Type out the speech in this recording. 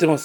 ってます。